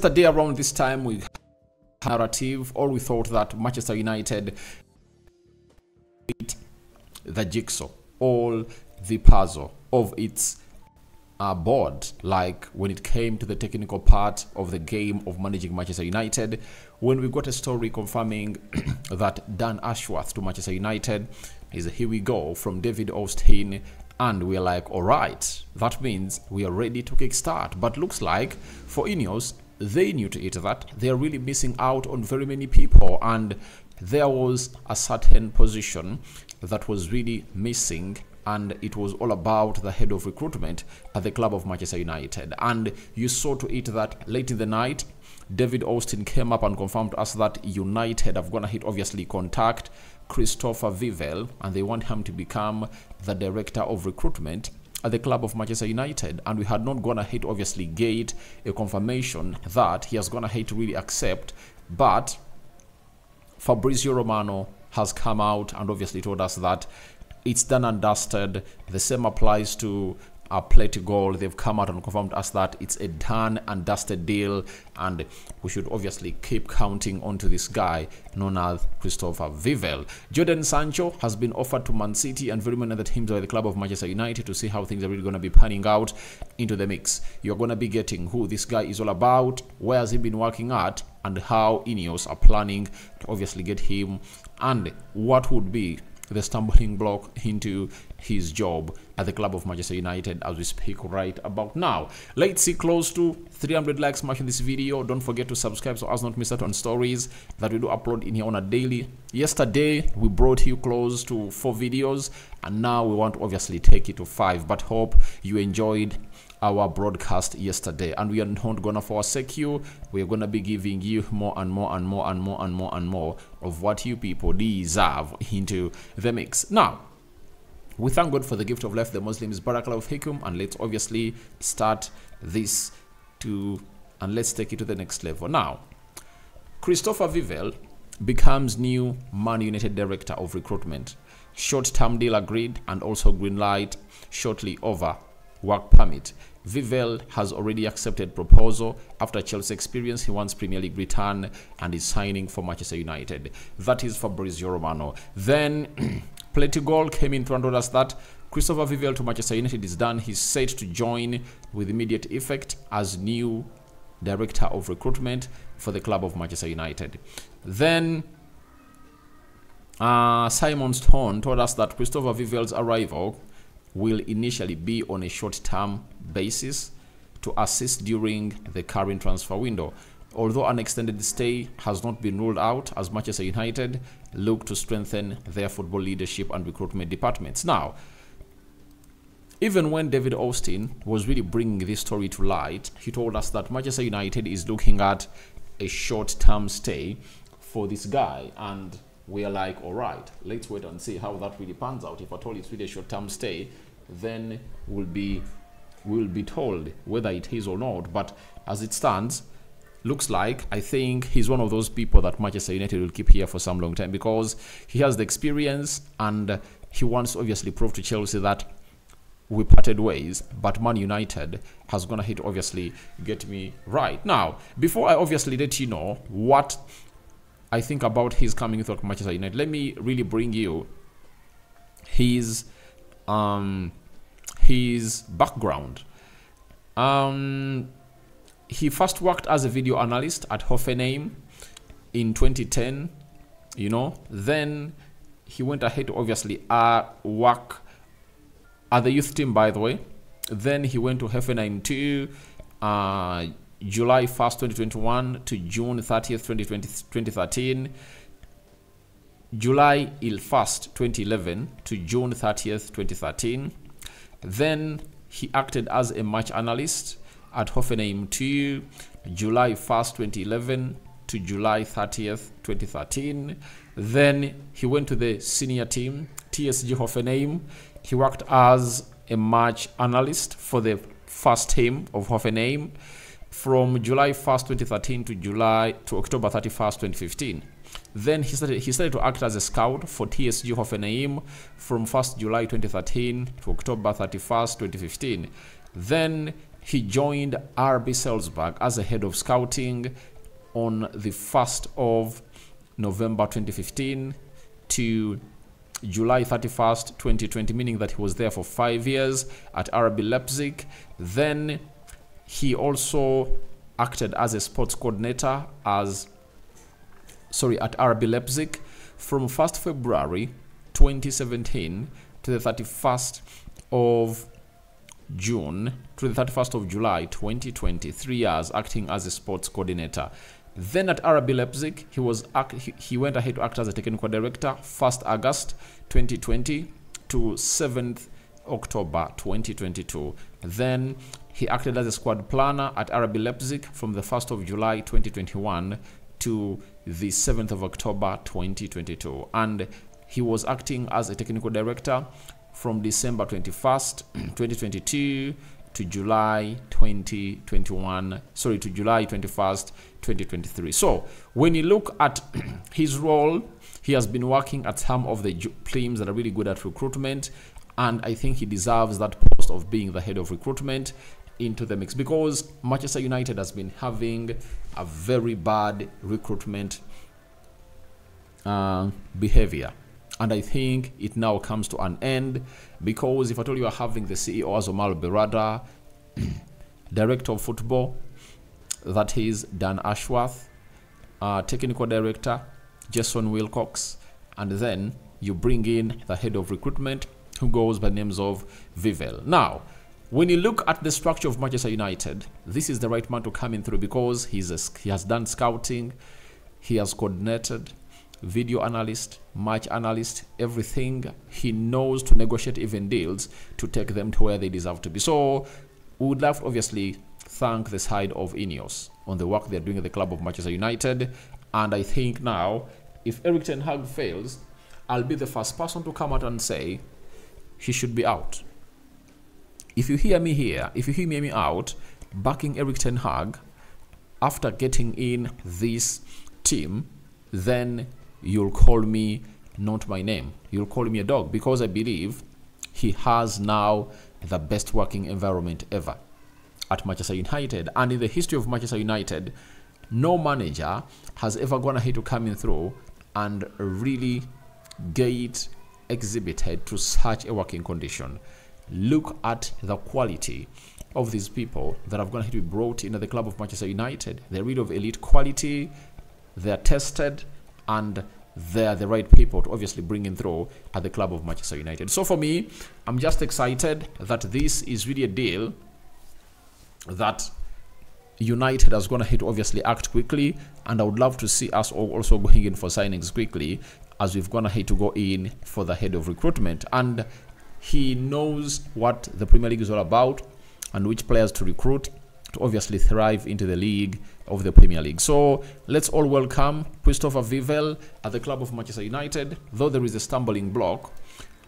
Yesterday around this time we narrative or we thought that Manchester United the jigsaw all the puzzle of its uh, board like when it came to the technical part of the game of managing Manchester United when we got a story confirming that Dan Ashworth to Manchester United is here we go from David Ornstein and we're like all right that means we are ready to kickstart. But looks like for Ineos they knew to it that. They are really missing out on very many people. And there was a certain position that was really missing. And it was all about the head of recruitment at the club of Manchester United. And you saw to it that late in the night. David Ornstein came up and confirmed us that United have gonna hit obviously contact Christopher Vivell and they want him to become the director of recruitment at the club of Manchester United and we had not gone ahead obviously gate a confirmation that he has gone ahead to really accept but Fabrizio Romano has come out and obviously told us that it's done and dusted. The same applies to uh, Play Goal. They've come out and confirmed us that it's a done and dusted deal, and we should obviously keep counting onto this guy known as Christopher Vivell. Jadon Sancho has been offered to Man City and very many other teams by the club of Manchester United to see how things are really going to be panning out into the mix. You're going to be getting who this guy is all about, where has he been working at, and how Ineos are planning to obviously get him, and what would be the stumbling block into his job at the club of Manchester United as we speak right about now. Let's see close to 300 likes matching this video. Don't forget to subscribe so as not miss out on stories that we do upload in here on a daily. Yesterday, we brought you close to four videos and now we want to obviously take it to five but hope you enjoyed our broadcast yesterday and we are not gonna forsake you we're gonna be giving you more and more and more and more and more and more of what you people deserve into the mix now we thank God for the gift of life the Muslims Barakallahu Fikum and let's obviously start this to and let's take it to the next level now Christopher Vivell becomes new Man United director of recruitment short-term deal agreed and also green light shortly over work permit Vivell has already accepted proposal after Chelsea experience. He wants Premier League return and is signing for Manchester United. That is Fabrizio Romano. Then Plettigoal came in to told us that Christopher Vivell to Manchester United is done. He's set to join with immediate effect as new director of recruitment for the club of Manchester United. Then uh, Simon Stone told us that Christopher Vivell's arrival will initially be on a short-term basis to assist during the current transfer window. Although an extended stay has not been ruled out as much as United look to strengthen their football leadership and recruitment departments. Now, even when David Ornstein was really bringing this story to light, he told us that Manchester United is looking at a short-term stay for this guy and we are like, all right, let's wait and see how that really pans out. If at all it's really a short-term stay, then we'll be we'll be told whether it is or not. But as it stands, looks like I think he's one of those people that Manchester United will keep here for some long time because he has the experience and he wants obviously prove to Chelsea that we parted ways, but Man United has gonna hit obviously get me right. Now, before I obviously let you know what I think about his coming through Manchester United. Let me really bring you his um his background. Um he first worked as a video analyst at Hoffenheim in 2010, you know. Then he went ahead to obviously uh, work at the youth team, by the way. Then he went to Hoffenheim too. Uh, July 1st, 2021 to June 30th, 2020, 2013. July 1st, 2011 to June 30th, 2013. Then he acted as a match analyst at Hoffenheim 2, July 1st, 2011 to July 30th, 2013. Then he went to the senior team, TSG Hoffenheim. He worked as a match analyst for the first team of Hoffenheim from July 1st, 2013 to July to October 31st, 2015. Then he started, he started to act as a scout for TSG Hoffenheim from 1st July 2013 to October 31st, 2015. Then he joined RB Salzburg as a head of scouting on the 1st of November 2015 to July 31st, 2020, meaning that he was there for five years at RB Leipzig. Then he also acted as a sports coordinator as sorry at RB Leipzig from 1st February 2017 to the 31st of June to the 31st of July 2020, three years acting as a sports coordinator. Then at RB Leipzig, he was he went ahead to act as a technical director 1st August 2020 to 7th October 2022. Then he acted as a squad planner at RB Leipzig from the 1st of July 2021 to the 7th of October 2022. And he was acting as a technical director from December 21st, 2022 to July 2021, sorry, to July 21st, 2023. So when you look at his role, he has been working at some of the teams that are really good at recruitment, and I think he deserves that post of being the head of recruitment into the mix because Manchester United has been having a very bad recruitment uh, behavior. And I think it now comes to an end because if at all you are having the CEO as Omar Berrada, director of football, that is Dan Ashworth, uh, technical director, Jason Wilcox, and then you bring in the head of recruitment who goes by names of Vivell. Now, when you look at the structure of Manchester United, this is the right man to come in through because he's a, he has done scouting, he has coordinated, video analyst, match analyst, everything. He knows to negotiate even deals to take them to where they deserve to be. So we would love to obviously thank the side of Ineos on the work they're doing at the club of Manchester United. And I think now, if Erik Ten Hag fails, I'll be the first person to come out and say he should be out. If you hear me here, if you hear me out, backing Erik Ten Hag after getting in this team, then you'll call me not my name. You'll call me a dog because I believe he has now the best working environment ever at Manchester United. And in the history of Manchester United, no manager has ever gone ahead to come in through and really get exhibited to such a working condition. Look at the quality of these people that have gone ahead to be brought into the club of Manchester United. They're really of elite quality, they're tested, and they're the right people to obviously bring in through at the club of Manchester United. So for me, I'm just excited that this is really a deal that United has gone ahead to obviously act quickly, and I would love to see us also going in for signings quickly as we've gone ahead to go in for the head of recruitment. And he knows what the Premier League is all about and which players to recruit to obviously thrive into the league of the Premier League. So let's all welcome Christopher Vivell at the club of Manchester United, though there is a stumbling block.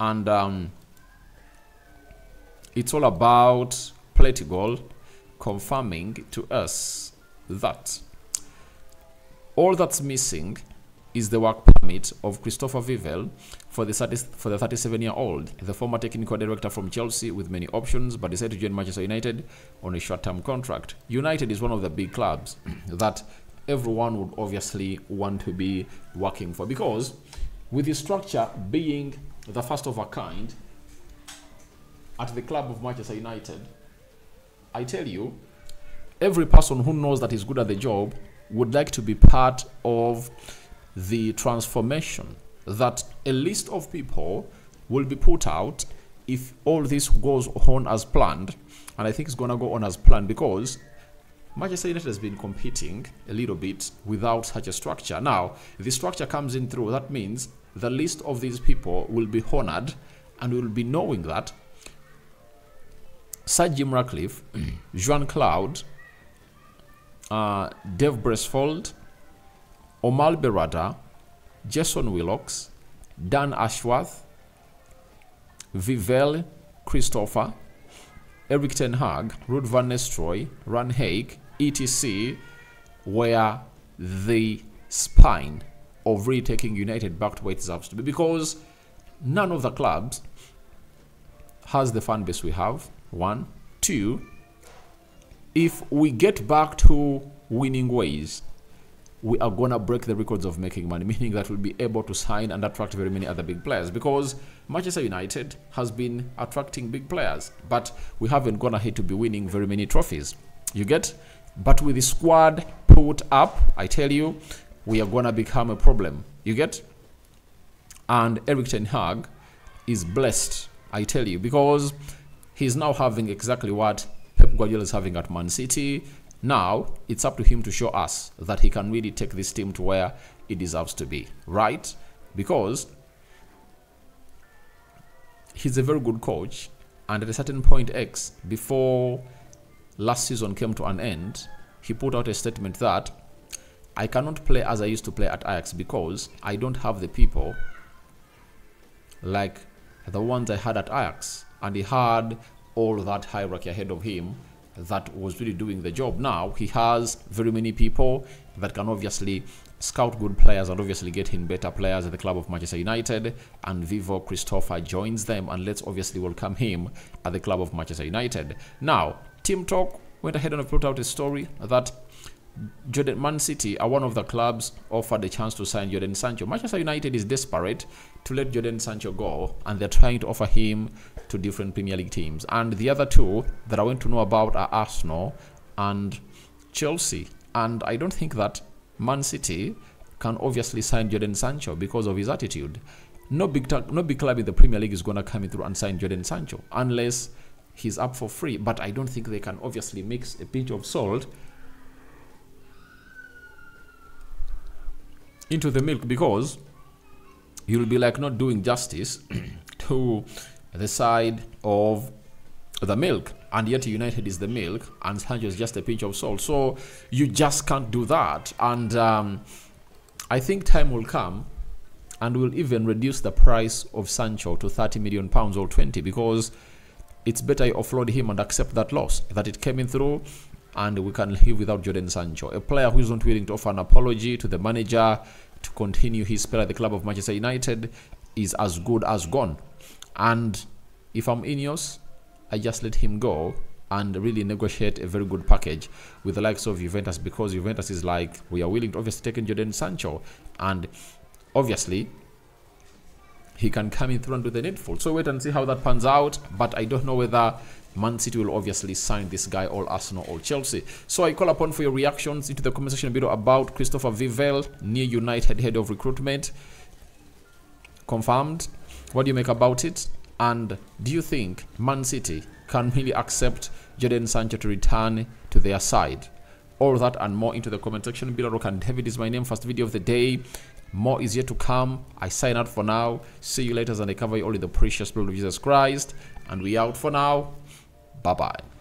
And um, it's all about Plettigoal confirming to us that all that's missing is the work permit of Christopher Vivell for the 30, for the 37 year old, the former technical director from Chelsea with many options, but decided to join Manchester United on a short term contract. United is one of the big clubs that everyone would obviously want to be working for because with the structure being the first of a kind at the club of Manchester United, I tell you, every person who knows that he's good at the job would like to be part of the transformation that a list of people will be put out if all this goes on as planned. And I think it's going to go on as planned because Manchester United has been competing a little bit without such a structure. Now, the structure comes in through, that means the list of these people will be honored and we will be knowing that Sir Jim Ratcliffe, Jean-Claude, uh, Dave Brailsford, Omar Berrada, Jason Wilcox, Dan Ashworth, Vivell Christopher, Erik Ten Hag, Ruud van Nistelrooy, René Hake, etc. were the spine of retaking United back to where it deserves to be because none of the clubs has the fan base we have. One. Two, if we get back to winning ways, we are gonna break the records of making money, meaning that we'll be able to sign and attract very many other big players because Manchester United has been attracting big players, but we haven't gone ahead to be winning very many trophies. You get? But with the squad put up, I tell you, we are gonna become a problem. You get? And Erik Ten Hag is blessed, I tell you, because he's now having exactly what Pep Guardiola is having at Man City. Now it's up to him to show us that he can really take this team to where it deserves to be, right? Because he's a very good coach, and at a certain point X, before last season came to an end, he put out a statement that I cannot play as I used to play at Ajax because I don't have the people like the ones I had at Ajax. And he had all that hierarchy ahead of him that was really doing the job. Now he has very many people that can obviously scout good players and obviously get him better players at the club of Manchester United. And Vivell Christopher joins them, and let's obviously welcome him at the club of Manchester United. Now, Team Talk went ahead and put out a story that Jordan Man City are one of the clubs offered a chance to sign Jadon Sancho. Manchester United is desperate to let Jadon Sancho go, and they're trying to offer him to different Premier League teams. And the other two that I want to know about are Arsenal and Chelsea. And I don't think that Man City can obviously sign Jadon Sancho because of his attitude. No big no big club in the Premier League is going to come in through and sign Jadon Sancho unless he's up for free. But I don't think they can obviously mix a pinch of salt into the milk because you'll be like not doing justice to the side of the milk. And yet united is the milk and sancho is just a pinch of salt. So you just can't do that. And um, i think time will come and we'll even reduce the price of sancho to 30 million pounds or 20 because it's better you offload him and accept that loss that it came in through and we can live without Jadon Sancho, a player who is not willing to offer an apology to the manager to continue his spell at the club of Manchester United is as good as gone. And if I'm Ineos, I just let him go and really negotiate a very good package with the likes of Juventus because Juventus is like, we are willing to obviously take in Jadon Sancho. And obviously, he can come in through and do the needful. So wait and see how that pans out. But I don't know whether Man City will obviously sign this guy or Arsenal or Chelsea. So I call upon for your reactions into the comment section below about Christopher Vivell, near United head of recruitment. Confirmed. What do you make about it? And do you think Man City can really accept Jadon Sancho to return to their side? All that and more into the comment section below. And David is my name. First video of the day. More is yet to come. I sign out for now. See you later and I cover you all in the precious blood of Jesus Christ. And we out for now. Bye bye.